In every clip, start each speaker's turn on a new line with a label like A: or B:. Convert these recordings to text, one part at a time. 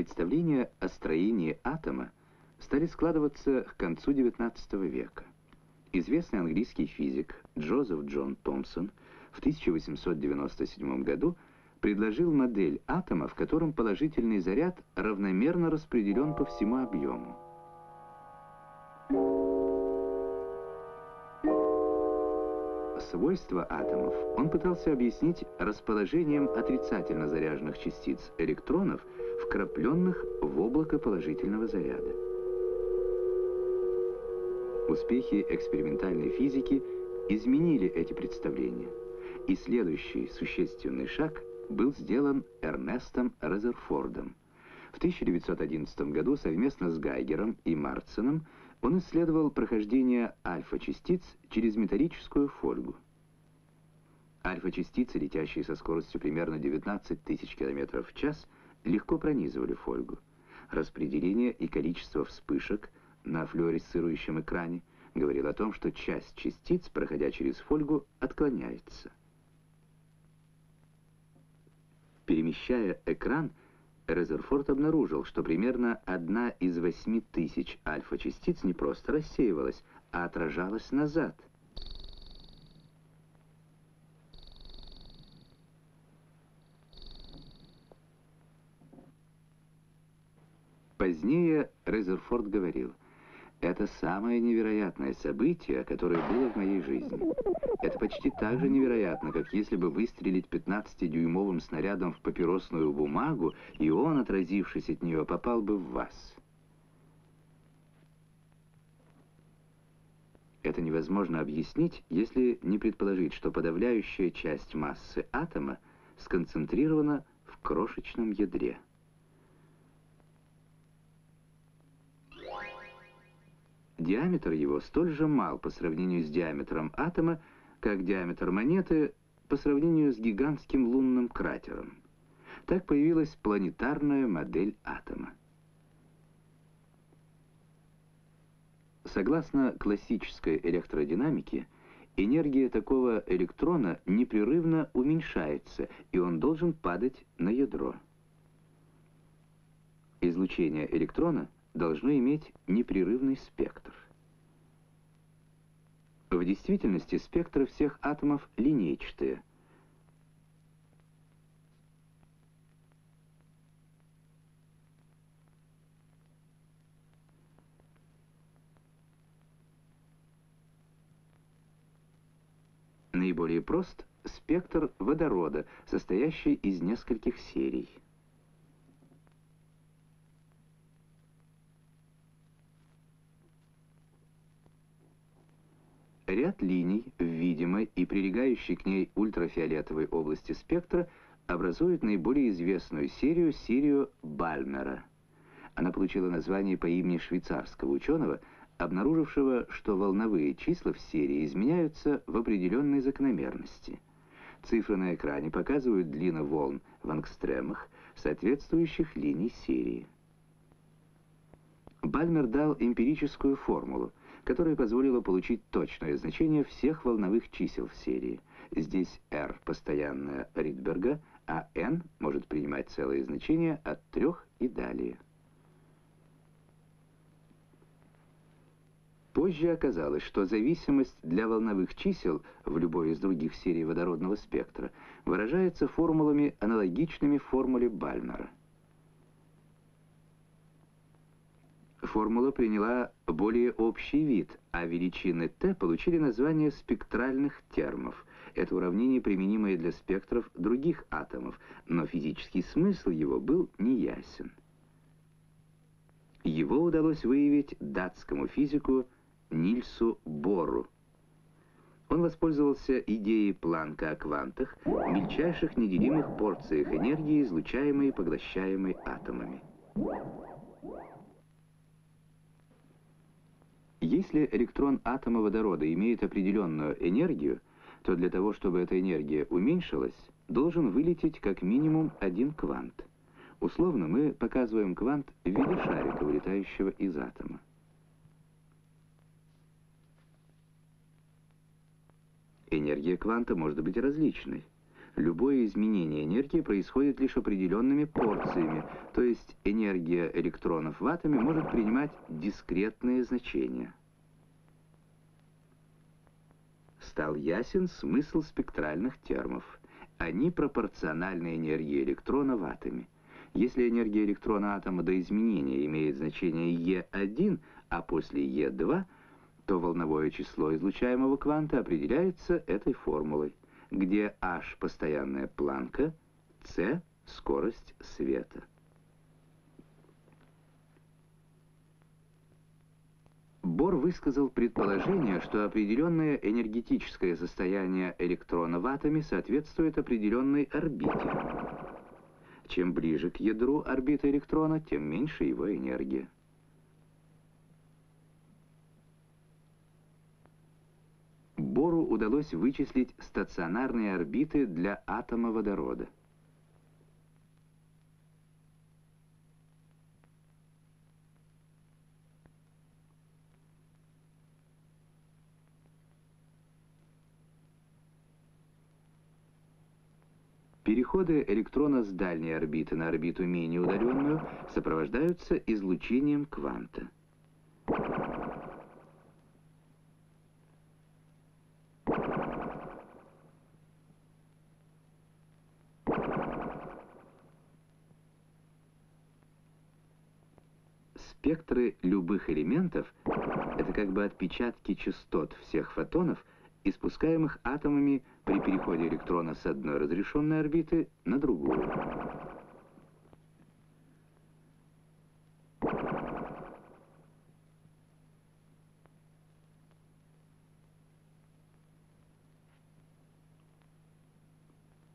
A: Представления о строении атома стали складываться к концу XIX века. Известный английский физик Джозеф Джон Томпсон в 1897 году предложил модель атома, в котором положительный заряд равномерно распределен по всему объему. Свойства атомов он пытался объяснить расположением отрицательно заряженных частиц электронов, вкрапленных в облако положительного заряда. Успехи экспериментальной физики изменили эти представления, и следующий существенный шаг был сделан Эрнестом Резерфордом. В 1911 году совместно с Гайгером и Марценом он исследовал прохождение альфа-частиц через металлическую фольгу. Альфа-частицы, летящие со скоростью примерно 19 тысяч километров в час, легко пронизывали фольгу. Распределение и количество вспышек на флуоресцирующем экране говорил о том, что часть частиц, проходя через фольгу, отклоняется. Перемещая экран, Резерфорд обнаружил, что примерно одна из восьми тысяч альфа-частиц не просто рассеивалась, а отражалась назад. Позднее Резерфорд говорил, «Это самое невероятное событие, которое было в моей жизни. Это почти так же невероятно, как если бы выстрелить 15-дюймовым снарядом в папиросную бумагу, и он, отразившись от нее, попал бы в вас. Это невозможно объяснить, если не предположить, что подавляющая часть массы атома сконцентрирована в крошечном ядре. Диаметр его столь же мал по сравнению с диаметром атома, как диаметр монеты по сравнению с гигантским лунным кратером. Так появилась планетарная модель атома. Согласно классической электродинамике, энергия такого электрона непрерывно уменьшается, и он должен падать на ядро. Излучение электрона должно иметь непрерывный спектр. В действительности спектры всех атомов линейчатые. Наиболее прост спектр водорода, состоящий из нескольких серий. Ряд линий видимой и прилегающей к ней ультрафиолетовой области спектра образует наиболее известную серию, серию Бальмера. Она получила название по имени швейцарского ученого, обнаружившего, что волновые числа в серии изменяются в определенной закономерности. Цифры на экране показывают длину волн в ангстремах, соответствующих линий серии. Бальмер дал эмпирическую формулу, которая позволила получить точное значение всех волновых чисел в серии. Здесь r – постоянная Ридберга, а n может принимать целые значения от 3 и далее. Позже оказалось, что зависимость для волновых чисел в любой из других серий водородного спектра выражается формулами, аналогичными формуле Бальмера. Формула приняла более общий вид, а величины Т получили название спектральных термов. Это уравнение, применимое для спектров других атомов, но физический смысл его был неясен. Его удалось выявить датскому физику Нильсу Бору. Он воспользовался идеей Планка о квантах, мельчайших неделимых порциях энергии, излучаемой и поглощаемой атомами. Если электрон атома водорода имеет определенную энергию, то для того, чтобы эта энергия уменьшилась, должен вылететь как минимум один квант. Условно мы показываем квант в виде шарика, вылетающего из атома. Энергия кванта может быть различной. Любое изменение энергии происходит лишь определенными порциями, то есть энергия электронов в атоме может принимать дискретные значения. Стал ясен смысл спектральных термов. Они пропорциональны энергии электрона в атоме. Если энергия электрона атома до изменения имеет значение Е1, а после Е2, то волновое число излучаемого кванта определяется этой формулой где h – постоянная планка, c – скорость света. Бор высказал предположение, что определенное энергетическое состояние электрона в атоме соответствует определенной орбите. Чем ближе к ядру орбиты электрона, тем меньше его энергия. Бору удалось вычислить стационарные орбиты для атома водорода. Переходы электрона с дальней орбиты на орбиту менее удаленную сопровождаются излучением кванта. Спектры любых элементов — это как бы отпечатки частот всех фотонов, испускаемых атомами при переходе электрона с одной разрешенной орбиты на другую.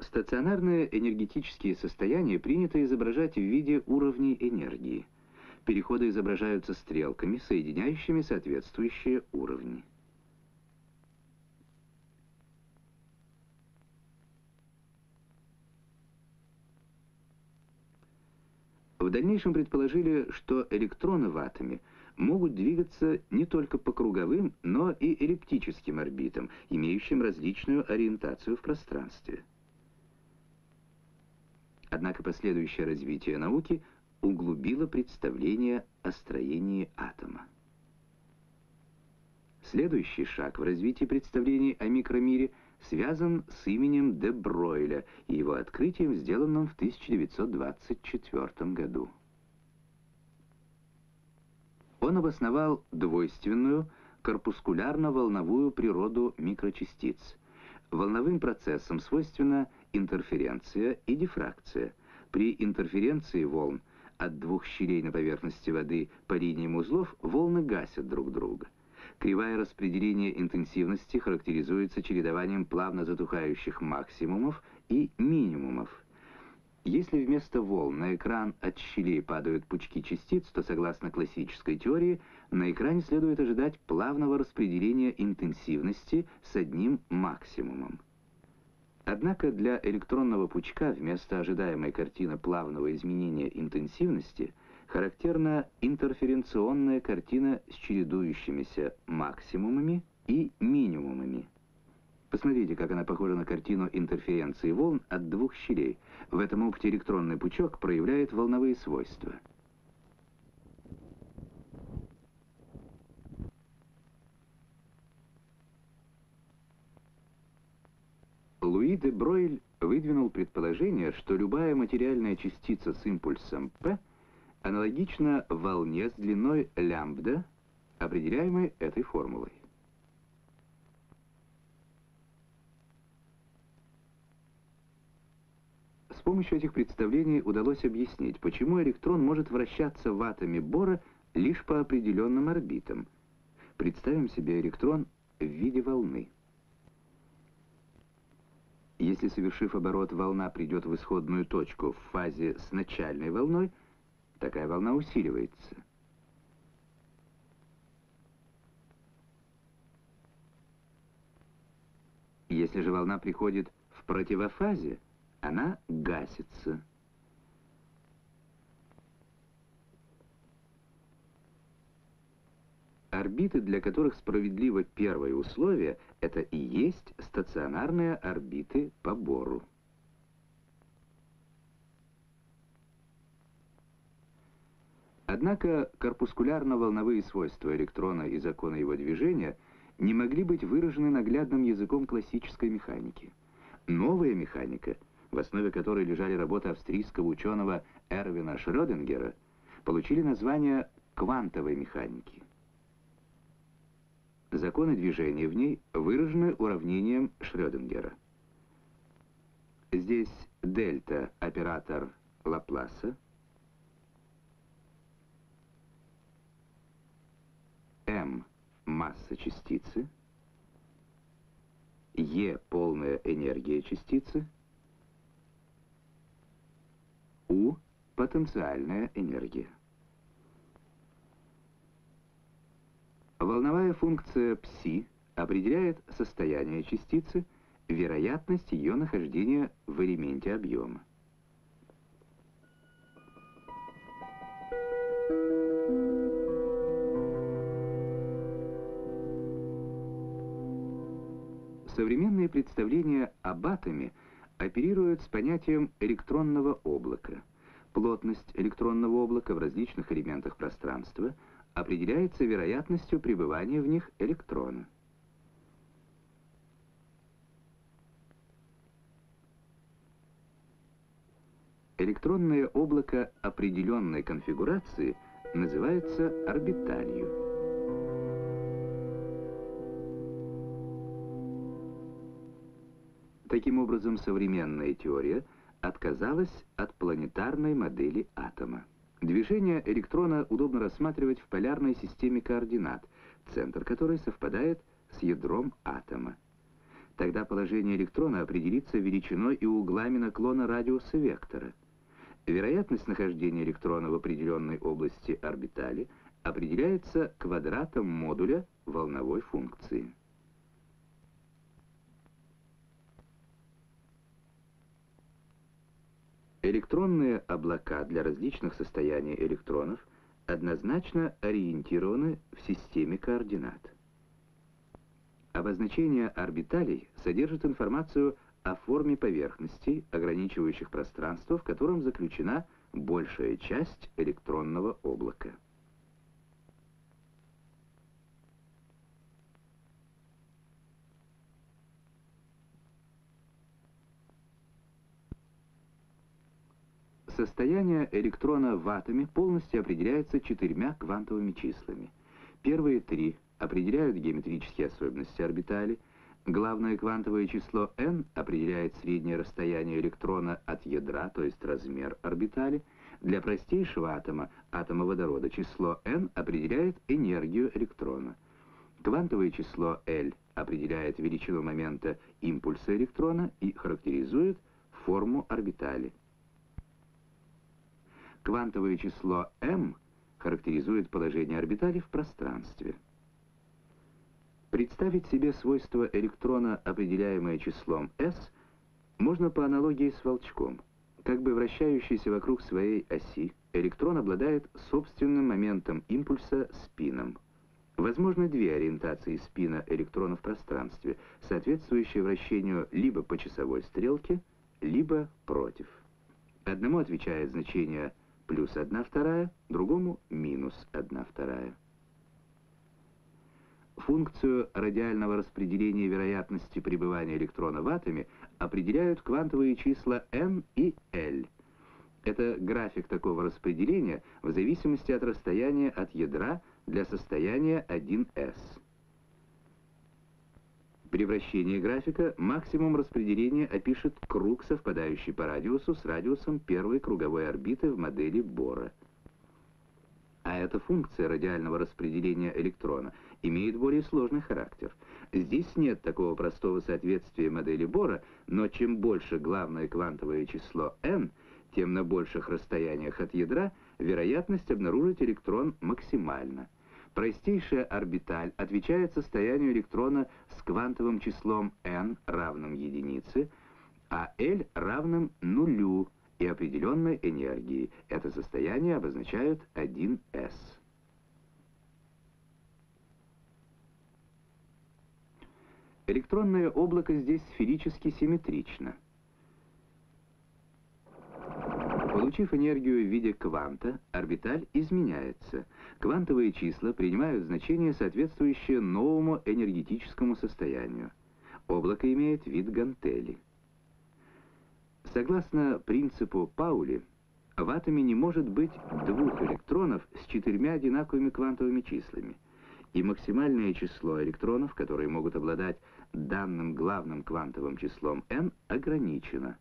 A: Стационарные энергетические состояния принято изображать в виде уровней энергии — Переходы изображаются стрелками, соединяющими соответствующие уровни. В дальнейшем предположили, что электроны в атоме могут двигаться не только по круговым, но и эллиптическим орбитам, имеющим различную ориентацию в пространстве. Однако последующее развитие науки – углубило представление о строении атома. Следующий шаг в развитии представлений о микромире связан с именем де Бройля и его открытием, сделанным в 1924 году. Он обосновал двойственную корпускулярно-волновую природу микрочастиц. Волновым процессам свойственна интерференция и дифракция. При интерференции волн от двух щелей на поверхности воды по линиям узлов волны гасят друг друга. Кривая распределения интенсивности характеризуется чередованием плавно затухающих максимумов и минимумов. Если вместо волн на экран от щелей падают пучки частиц, то, согласно классической теории, на экране следует ожидать плавного распределения интенсивности с одним максимумом. Однако для электронного пучка вместо ожидаемой картины плавного изменения интенсивности характерна интерференционная картина с чередующимися максимумами и минимумами. Посмотрите, как она похожа на картину интерференции волн от двух щелей. В этом опыте электронный пучок проявляет волновые свойства. Луи де Бройль выдвинул предположение, что любая материальная частица с импульсом P аналогична волне с длиной лямбда, определяемой этой формулой. С помощью этих представлений удалось объяснить, почему электрон может вращаться в атоме Бора лишь по определенным орбитам. Представим себе электрон в виде волны. Если, совершив оборот, волна придет в исходную точку в фазе с начальной волной, такая волна усиливается. Если же волна приходит в противофазе, она гасится. Орбиты, для которых справедливо первое условие, это и есть стационарные орбиты по Бору. Однако корпускулярно-волновые свойства электрона и законы его движения не могли быть выражены наглядным языком классической механики. Новая механика, в основе которой лежали работы австрийского ученого Эрвина Шрёдингера, получили название квантовой механики. Законы движения в ней выражены уравнением Шрёдингера. Здесь дельта – оператор Лапласа, М – масса частицы, Е – полная энергия частицы, У – потенциальная энергия. Волновая функция пси определяет состояние частицы, вероятность ее нахождения в элементе объема. Современные представления об атоме оперируют с понятием электронного облака. Плотность электронного облака в различных элементах пространства – определяется вероятностью пребывания в них электрона. Электронное облако определенной конфигурации называется орбиталью. Таким образом, современная теория отказалась от планетарной модели атома. Движение электрона удобно рассматривать в полярной системе координат, центр которой совпадает с ядром атома. Тогда положение электрона определится величиной и углами наклона радиуса вектора. Вероятность нахождения электрона в определенной области орбитали определяется квадратом модуля волновой функции. Электронные облака для различных состояний электронов однозначно ориентированы в системе координат. Обозначение орбиталей содержит информацию о форме поверхностей, ограничивающих пространство, в котором заключена большая часть электронного облака. Состояние электрона в атоме полностью определяется четырьмя квантовыми числами. Первые три определяют геометрические особенности орбитали. Главное квантовое число n определяет среднее расстояние электрона от ядра, то есть размер орбитали. Для простейшего атома, атома водорода, число n определяет энергию электрона. Квантовое число L определяет величину момента импульса электрона и характеризует форму орбитали. Квантовое число m характеризует положение орбитали в пространстве. Представить себе свойство электрона, определяемое числом s, можно по аналогии с волчком. Как бы вращающийся вокруг своей оси, электрон обладает собственным моментом импульса спином. Возможно две ориентации спина электрона в пространстве, соответствующие вращению либо по часовой стрелке, либо против. Одному отвечает значение плюс 1 вторая, другому минус 1 вторая. Функцию радиального распределения вероятности пребывания электрона в атоме определяют квантовые числа n и l. Это график такого распределения в зависимости от расстояния от ядра для состояния 1s. При вращении графика максимум распределения опишет круг, совпадающий по радиусу с радиусом первой круговой орбиты в модели Бора. А эта функция радиального распределения электрона имеет более сложный характер. Здесь нет такого простого соответствия модели Бора, но чем больше главное квантовое число n, тем на больших расстояниях от ядра вероятность обнаружить электрон максимальна. Простейшая орбиталь отвечает состоянию электрона с квантовым числом n равным единице, а L равным нулю и определенной энергии. Это состояние обозначают 1s. Электронное облако здесь сферически симметрично – Получив энергию в виде кванта, орбиталь изменяется. Квантовые числа принимают значение, соответствующее новому энергетическому состоянию. Облако имеет вид гантели. Согласно принципу Паули, в атоме не может быть двух электронов с четырьмя одинаковыми квантовыми числами, и максимальное число электронов, которые могут обладать данным главным квантовым числом n, ограничено.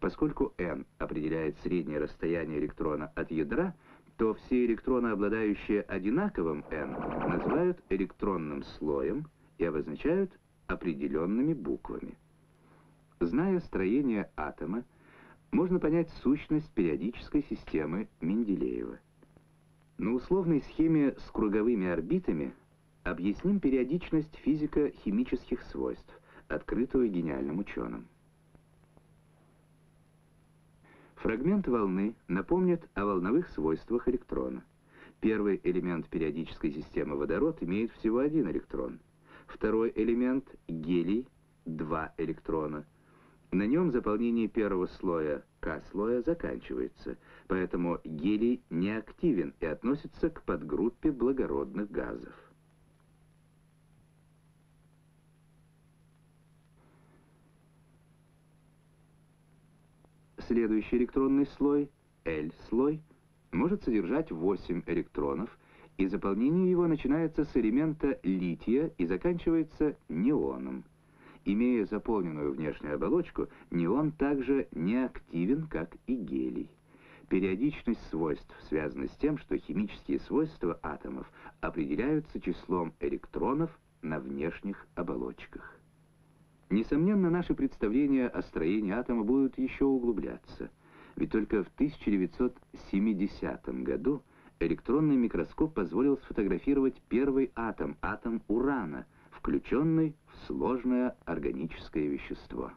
A: Поскольку n определяет среднее расстояние электрона от ядра, то все электроны, обладающие одинаковым n, называют электронным слоем и обозначают определенными буквами. Зная строение атома, можно понять сущность периодической системы Менделеева. На условной схеме с круговыми орбитами объясним периодичность физико-химических свойств, открытую гениальным ученым. Фрагмент волны напомнит о волновых свойствах электрона. Первый элемент периодической системы водород имеет всего один электрон. Второй элемент, гелий, два электрона – на нем заполнение первого слоя К-слоя заканчивается, поэтому гелий не активен и относится к подгруппе благородных газов. Следующий электронный слой, L-слой, может содержать 8 электронов, и заполнение его начинается с элемента лития и заканчивается неоном. Имея заполненную внешнюю оболочку, неон также не активен, как и гелий. Периодичность свойств связана с тем, что химические свойства атомов определяются числом электронов на внешних оболочках. Несомненно, наши представления о строении атома будут еще углубляться, ведь только в 1970 году электронный микроскоп позволил сфотографировать первый атом, атом урана – включенный в сложное органическое вещество.